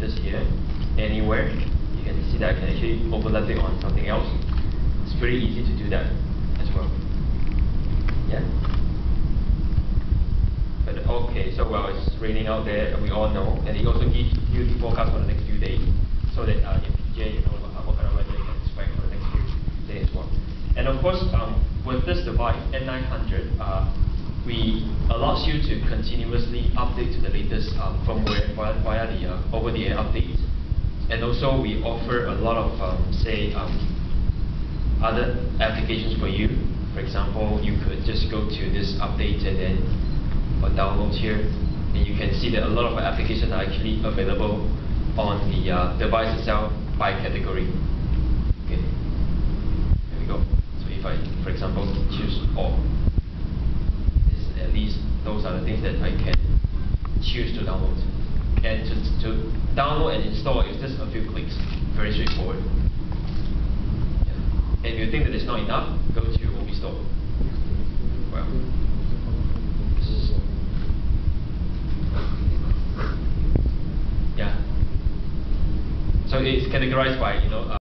this here anywhere. You can see that I can actually overlap it on something else. It's pretty easy to do that as well. Yeah. But okay, so well, it's raining out there, we all know, and it also gives you the forecast for the next few days, so that uh, in PJ you know what, kind of weather you can expect for the next few days as well. And of course, um, with this device, N900, uh, we allows you to continuously update to the latest firmware via, via the uh, over-the-air updates. And also, we offer a lot of, um, say, um, other applications for you. For example, you could just go to this update and then or downloads here, and you can see that a lot of applications are actually available on the uh, device itself by category. Okay, here we go. So if I, for example, choose all, at least those are the things that I can choose to download. And to, to download and install is just a few clicks, very straightforward. Yeah. And if you think that it's not enough, go to Ovi Store. Well, yeah. So it's categorized by, you know, uh,